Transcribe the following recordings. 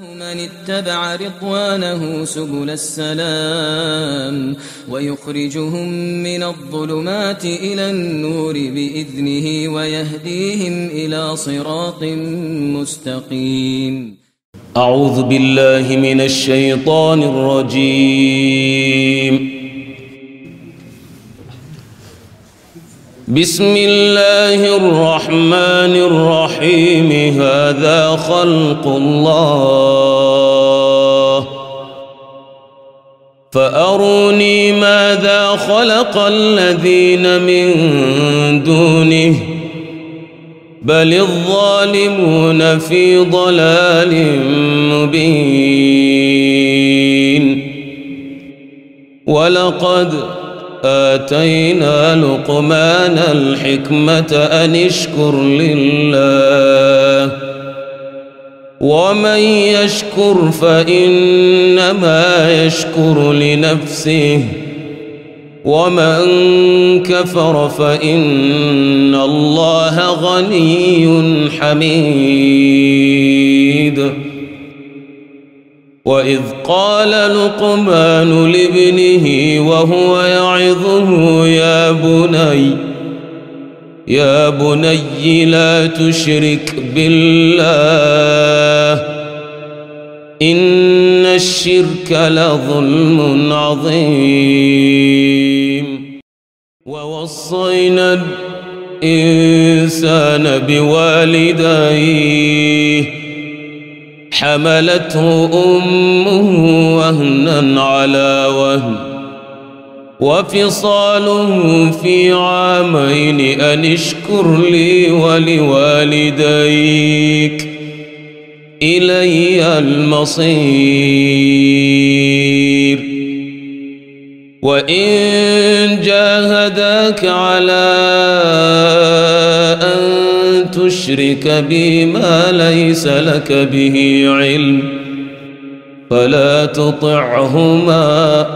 من اتبع رضوانه سبل السلام ويخرجهم من الظلمات إلى النور بإذنه ويهديهم إلى صراط مستقيم. أعوذ بالله من الشيطان الرجيم. بسم الله الرحمن الرحيم. هذا خلق الله. فأروني ماذا خلق الذين من دونه. بل الظالمون في ضلال مبين. ولقد آتينا لقمان الحكمة أن اشكر لله. ومن يشكر فإنما يشكر لنفسه. ومن كفر فإن الله غني حميد. وإذ قال لقمان لابنه وهو يعظه يا بني يا بني لا تشرك بالله إن الشرك لظلم عظيم ووصينا الإنسان بوالديه حملته أمه وهنا على وهن. وفصاله في عامين أن اشكر لي ولوالديك. إلي المصير. وإن جاهداك على تشرك بي ما ليس لك به علم فلا تطعهما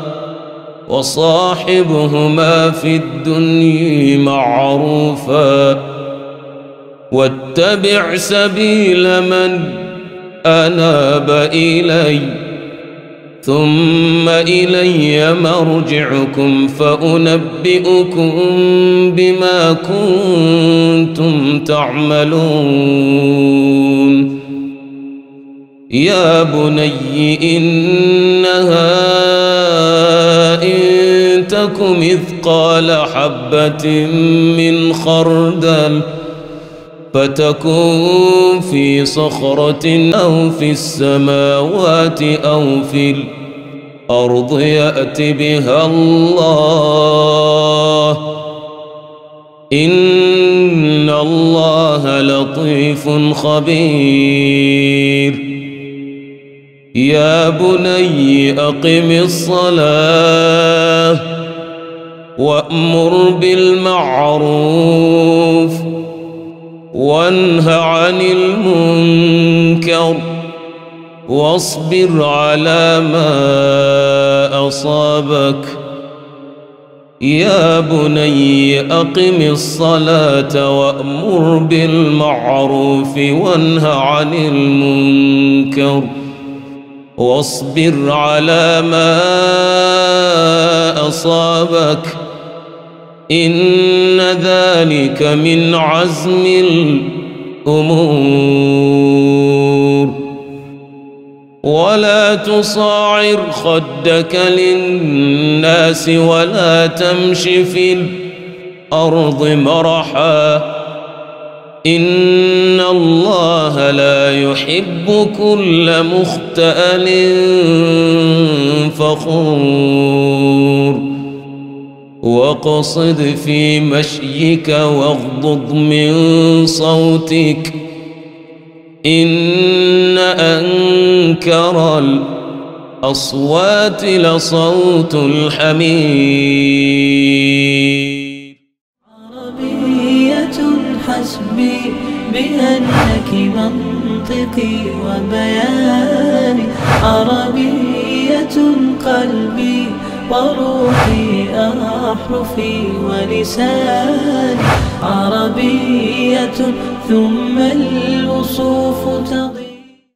وصاحبهما في الدنيا معروفا واتبع سبيل من أناب إليّ ثم إلي مرجعكم فأنبئكم بما كنتم تعملون. يا بني إنها إن تك مثقال حبة من خردل فتكون في صخرة أو في السماوات أو في الأرض يأت بها الله. إن الله لطيف خبير. يا بني أقم الصلاة وأمر بالمعروف. وانه عن المنكر واصبر على ما أصابك. يا بني أقم الصلاة وأمر بالمعروف وانه عن المنكر واصبر على ما أصابك. إن ذلك من عزم الأمور. ولا تصاعر خدك للناس ولا تمش في الأرض مرحا. إن الله لا يحب كل مختأل فخور. واقصد في مشيك واغضض من صوتك. إن أنكر الأصوات لصوت الحمير عربية حسبي بأنك منطقي وبياني. عربية قلبي وروحي أحرفي ولساني عربية ثم الوصوف تضيع